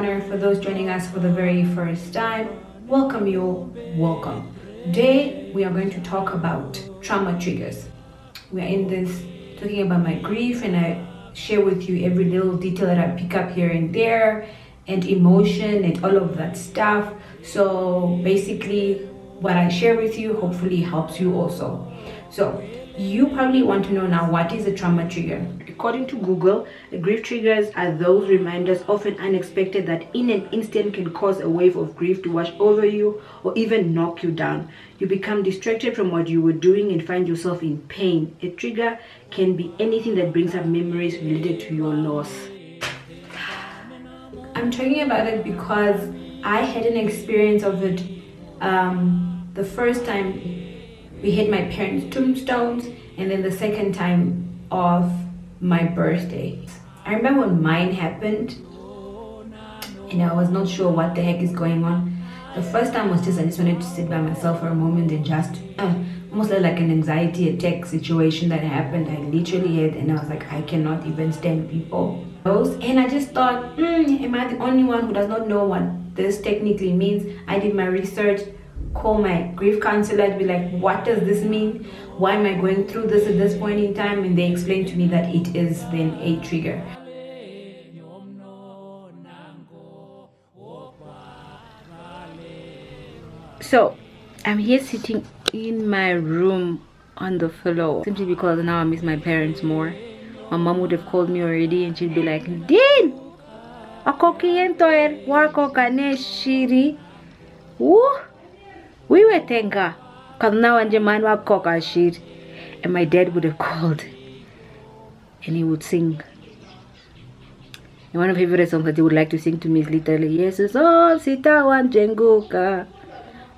honor. For those joining us for the very first time, welcome you all. Welcome. Today we are going to talk about trauma triggers. We are in this talking about my grief and I share with you every little detail that I pick up here and there and emotion and all of that stuff. So basically what I share with you hopefully helps you also. So you probably want to know now what is a trauma trigger? According to Google, grief triggers are those reminders, often unexpected, that in an instant can cause a wave of grief to wash over you or even knock you down. You become distracted from what you were doing and find yourself in pain. A trigger can be anything that brings up memories related to your loss. I'm talking about it because I had an experience of it um, the first time we hit my parents' tombstones, and then the second time of my birthday. I remember when mine happened, and I was not sure what the heck is going on. The first time was just I just wanted to sit by myself for a moment and just uh, almost like an anxiety attack situation that happened. I literally had, and I was like, I cannot even stand people. And I just thought, mm, am I the only one who does not know what this technically means? I did my research call my grief counselor to be like what does this mean? Why am i going through this at this point in time? And they explained to me that it is then a trigger. So i'm here sitting in my room on the floor simply because now i miss my parents more. My mom would have called me already and she'd be like dean akokiyentoer wako kane shiri. Woo! We were tenga now wanje mani wakoka shit and my dad would have called and he would sing and one of my favorite songs that he would like to sing to me is literally yesus oh sita wan jenguka wanjenguka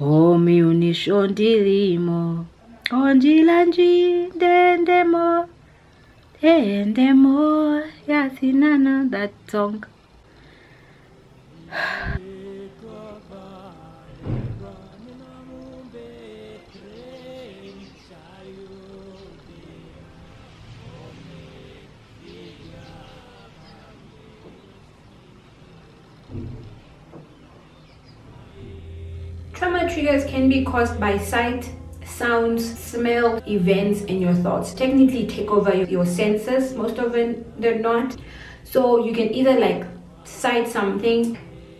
omi unisho ndilimo onjila njindendemo endemo yasinana that song Triggers can be caused by sight, sounds, smell, events, and your thoughts. Technically take over your senses. Most of them, they're not. So you can either like sight something,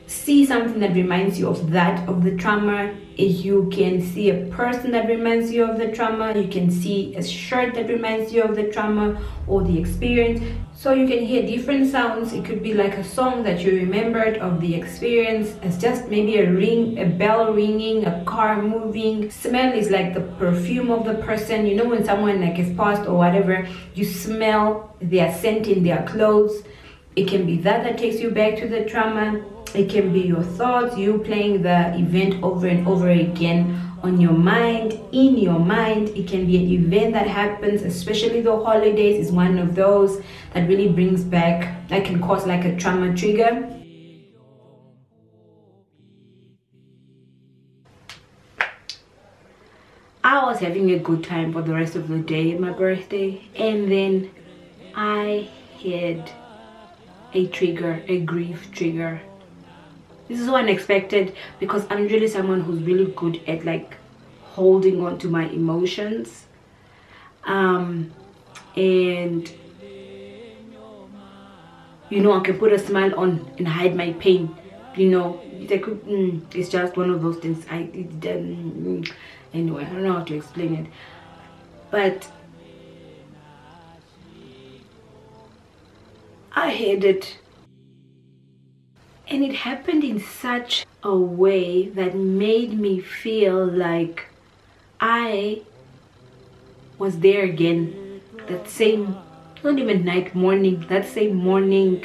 see something that reminds you of that, of the trauma, you can see a person that reminds you of the trauma you can see a shirt that reminds you of the trauma or the experience. So you can hear different sounds. It could be like a song that you remembered of the experience it's just maybe a ring a bell ringing a car moving. Smell is like the perfume of the person. You know when someone like is passed or whatever you smell their scent in their clothes. It can be that that takes you back to the trauma it can be your thoughts you playing the event over and over again on your mind in your mind. It can be an event that happens especially the holidays is one of those that really brings back that can cause like a trauma trigger. I was having a good time for the rest of the day my birthday and then I had a trigger a grief trigger this is so unexpected because i'm really someone who's really good at like holding on to my emotions. Um and you know i can put a smile on and hide my pain. You know it's, mm, just one of those things i it, um, anyway i don't know how to explain it. But i had it and it happened in such a way that made me feel like I was there again. That same not even night morning that same morning.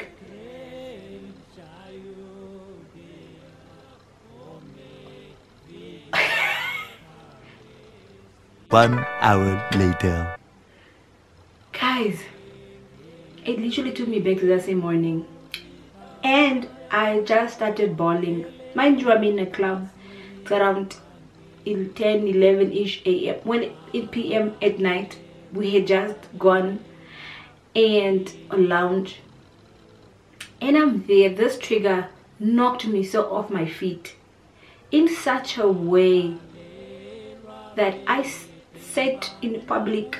One hour later. Guys it literally took me back to that same morning. And I just started bawling. Mind you, I'm in a club. It's around 10, 11 ish a.m. When 8 p.m. at night, we had just gone and a lounge. And I'm there. This trigger knocked me so off my feet in such a way that I sat in public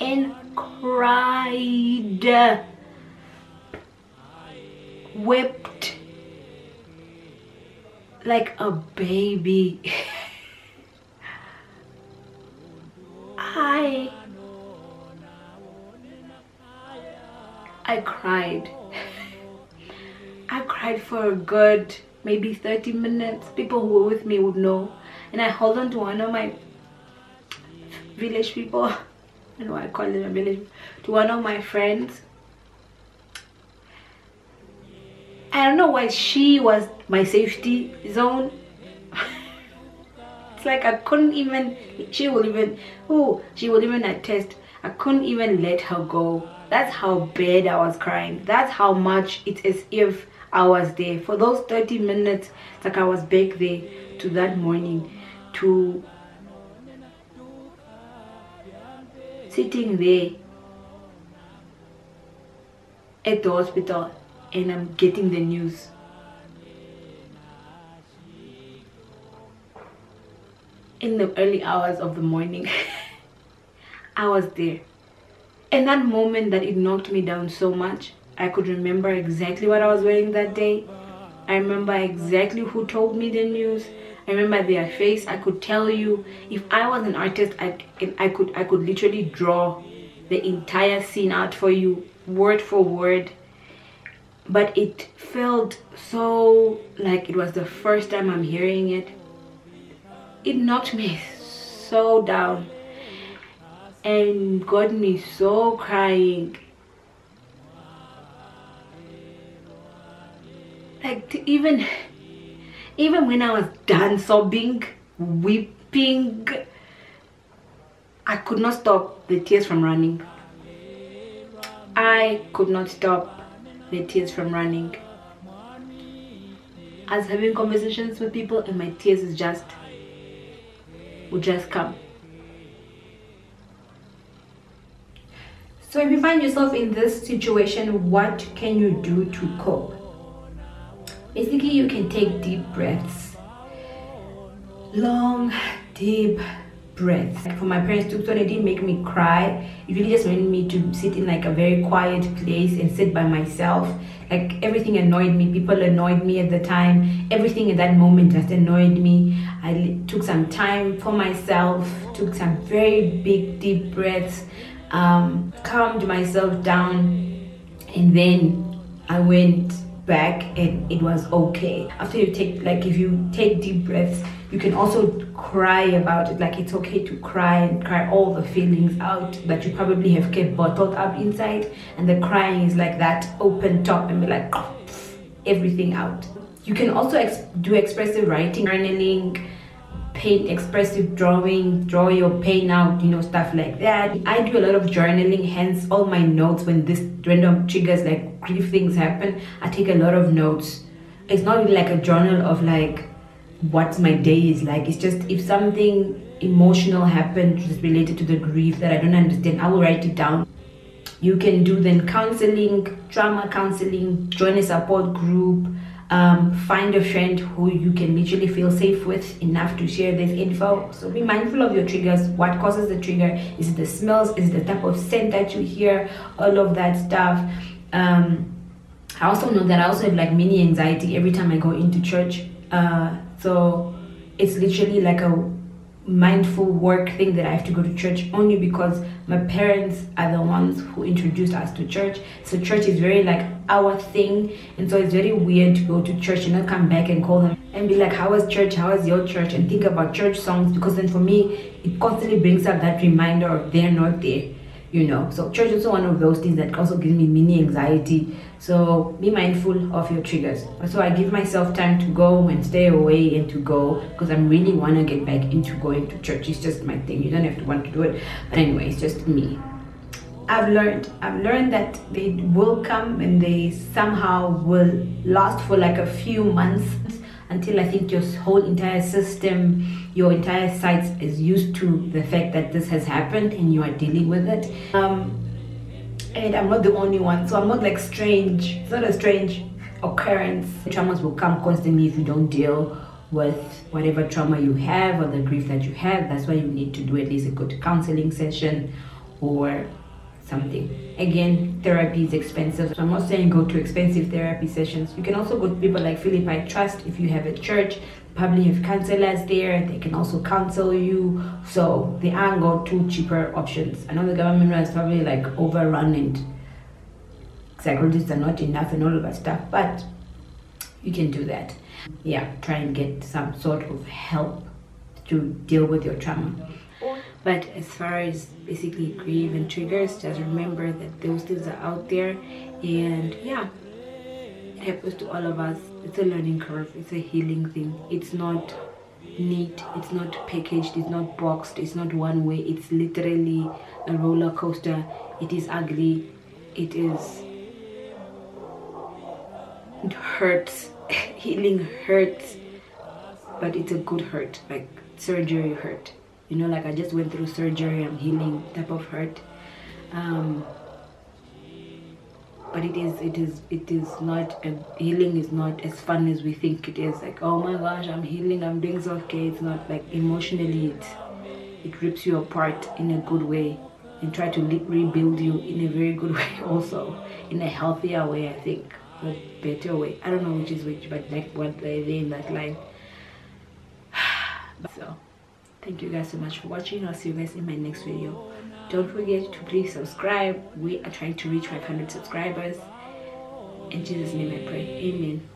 and cried, wept like a baby. I I cried. I cried for a good maybe 30 minutes. People who were with me would know. And I held on to one of my village people. I know I call them a village. To one of my friends. I don't know why she was my safety zone. it's like I couldn't even, she will even, oh, she will even attest. I couldn't even let her go. That's how bad I was crying. That's how much it is if I was there. For those 30 minutes, it's like I was back there to that morning to sitting there at the hospital and I'm getting the news. In the early hours of the morning, I was there. And that moment that it knocked me down so much, I could remember exactly what I was wearing that day. I remember exactly who told me the news. I remember their face. I could tell you if I was an artist, I I could I could literally draw the entire scene out for you, word for word. But it felt so like it was the first time I'm hearing it. It knocked me so down and got me so crying. Like even even when I was done sobbing, weeping, I could not stop the tears from running. I could not stop the tears from running. I was having conversations with people and my tears is just would just come. So if you find yourself in this situation, what can you do to cope? Basically, you can take deep breaths. Long, deep breaths. Like for my parents so they didn't make me cry. It really just made me to sit in like a very quiet place and sit by myself. Like everything annoyed me. People annoyed me at the time. Everything at that moment just annoyed me. I took some time for myself, took some very big deep breaths um, calmed myself down and then I went back and it was okay after you take like if you take deep breaths you can also cry about it like it's okay to cry and cry all the feelings out that you probably have kept bottled up inside and the crying is like that open top and be like everything out. You can also ex do expressive writing journaling paint expressive drawing draw your pain out you know stuff like that. I do a lot of journaling hence all my notes when this random triggers like grief things happen i take a lot of notes. It's not really like a journal of like what my day is like. It's just if something emotional happened just related to the grief that i don't understand i will write it down. You can do then counseling trauma counseling join a support group um, find a friend who you can literally feel safe with enough to share this info. So be mindful of your triggers. What causes the trigger? Is it the smells? Is it the type of scent that you hear? All of that stuff. Um, i also know that i also have like mini anxiety every time i go into church. Uh, so it's literally like a mindful work thing that I have to go to church only because my parents are the ones who introduced us to church. So church is very like our thing, and so it's very weird to go to church and not come back and call them and be like, "How was church? How was your church?" and think about church songs because then for me it constantly brings up that reminder of they're not there you know. So church is also one of those things that also gives me mini anxiety. So be mindful of your triggers. So i give myself time to go and stay away and to go because i really want to get back into going to church. It's just my thing. You don't have to want to do it. But anyway it's just me. I've learned I've learned that they will come and they somehow will last for like a few months until I think your whole entire system, your entire site is used to the fact that this has happened and you are dealing with it. Um, and I'm not the only one, so I'm not like strange. It's not a strange. occurrence. The Traumas will come constantly if you don't deal with whatever trauma you have or the grief that you have. That's why you need to do at least a good counseling session or something. Again, therapy is expensive. So I'm not saying go to expensive therapy sessions. You can also go to people like Philippi Trust if you have a church. Probably have counselors there. They can also counsel you. So there are go to cheaper options. I know the government is probably like overrun and psychologists are not enough and all of that stuff, but you can do that. Yeah, try and get some sort of help to deal with your trauma. But as far as basically grief and triggers, just remember that those things are out there and yeah, it happens to all of us. It's a learning curve, it's a healing thing. It's not neat, it's not packaged, it's not boxed, it's not one way, it's literally a roller coaster. It is ugly, it is it hurts. Healing hurts but it's a good hurt. Like surgery hurt. You know like i just went through surgery. I'm healing type of hurt. Um but it is it is it is not a, healing is not as fun as we think it is. Like oh my gosh i'm healing i'm doing so okay. It's not like emotionally it it rips you apart in a good way and try to rebuild you in a very good way also in a healthier way i think a better way. I don't know which is which but like what they're in that line. So thank you guys so much for watching. I'll see you guys in my next video don't forget to please subscribe. We are trying to reach 500 subscribers. In jesus name i pray. Amen